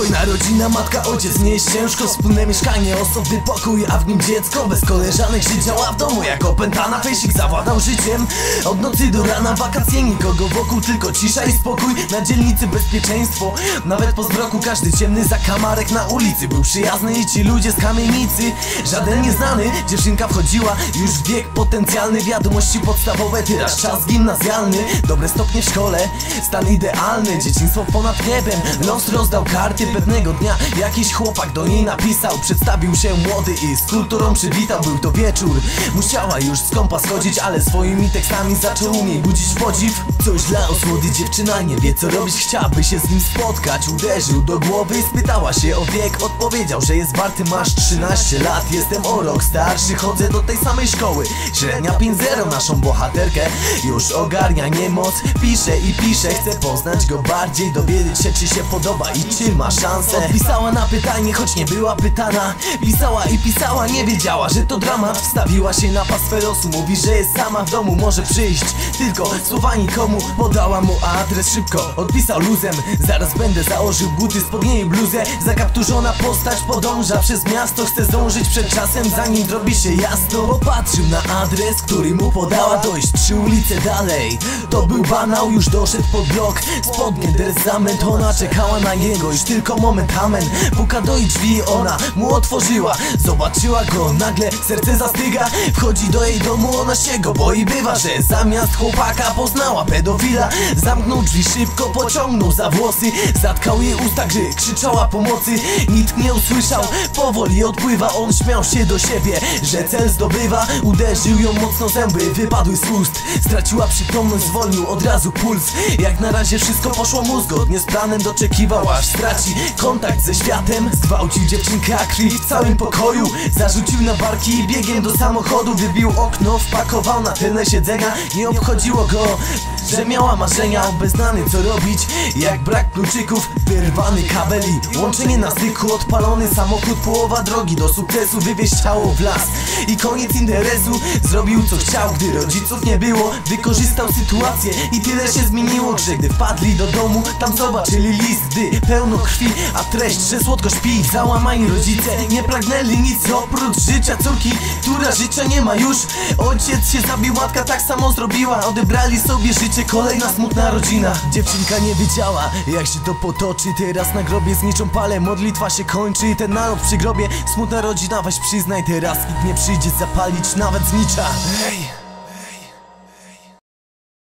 Spokojna rodzina, matka, ojciec, nie jest ciężko. Wspólne mieszkanie, osobny pokój, a w nim dziecko. Bez koleżanek siedziała w domu jak opętana Fejsik zawładał życiem. Od nocy do rana, wakacje, nikogo wokół Tylko cisza i spokój, na dzielnicy bezpieczeństwo Nawet po zmroku każdy ciemny zakamarek. Na ulicy Był przyjazny i ci ludzie z kamienicy. Żaden nieznany, dziewczynka wchodziła Już w wiek potencjalny, wiadomości podstawowe Tyraż czas gimnazjalny, dobre stopnie w szkole Stan idealny, dzieciństwo ponad niebem Los rozdał karty pewnego dnia Jakiś chłopak do niej napisał. Przedstawił się młody i z kulturą przywitał. Był to wieczór, musiała już z kąpa schodzić Ale swoimi tekstami zaczął u niej budzić podziw. Coś dla osłody dziewczyna nie wie co robić. Chciałaby się z nim spotkać. Uderzył do głowy i spytała się o wiek. Odpowiedział, że jest warty, masz 13 lat. Jestem o rok starszy, chodzę do tej samej szkoły. Średnia 5-0 naszą bohaterkę Już ogarnia niemoc. Pisze i pisze, chcę poznać go bardziej Dowiedzieć się czy się podoba i czy ma szansę Odpisała na pytanie, choć nie była pytana. Pisała i pisała, nie wiedziała, że to dramat. Wstawiła się na pastwę losu, mówi, że jest sama w domu Może przyjść, tylko słowa nikomu Podała mu adres. Szybko, odpisał luzem Zaraz będę założył buty, spodnie i bluzę. Zakapturzona postać podąża przez miasto Chce zdążyć przed czasem, zanim zrobi się jasno. Popatrzył na adres, który mu podała Dojść trzy ulice dalej. To był banał, już doszedł pod blok. Spodnie, dres, zamęt, ona czekała na niego Już tylko moment, amen Puka do jej drzwi, ona mu otworzyła. Zobaczyła go, nagle serce zastyga. Wchodzi do jej domu, ona się go boi. Bywa, że zamiast chłopaka poznała pedofila. Zamknął drzwi szybko, pociągnął za włosy. Zatkał jej usta, gdy krzyczała pomocy. Nikt nie usłyszał, powoli odpływa. On śmiał się do siebie, że cel zdobywa. Uderzył ją mocno zęby, wypadły z ust. Straciła przytomność, zwolnił od razu puls. Jak na razie wszystko poszło mu zgodnie z planem. Doczekiwał aż straci kontakt ze światem Zgwałcił dziewczynkę, a krwi w całym pokoju. Zarzucił na barki biegiem do samochodu. Wybił okno, wpakował na tylne siedzenia. Nie obchodziło go, że miała marzenia Obeznany co robić, jak brak kluczyków Wyrwany kabel i łączenie na styku. Odpalony samochód, połowa drogi do sukcesu Wywieźć ciało w las. I koniec interesu. Zrobił co chciał, gdy rodziców nie było. Wykorzystał sytuację i tyle się zmieniło Że gdy wpadli do domu, tam zobaczyli list Gdy pełno krwi, a treść, że słodko śpi. Załamani rodzice nie pragnęli nic oprócz życia córki Która życia nie ma już. Ojciec się zabił, matka tak samo zrobiła. Odebrali sobie życie, kolejna smutna rodzina. Dziewczynka nie wiedziała, jak się to potoczy. Teraz na grobie z niczą palę, modlitwa się kończy. Ten nalot przy grobie, smutna rodzina, weź przyznaj. Teraz nikt nie przyjdzie zapalić nawet znicza. Hej!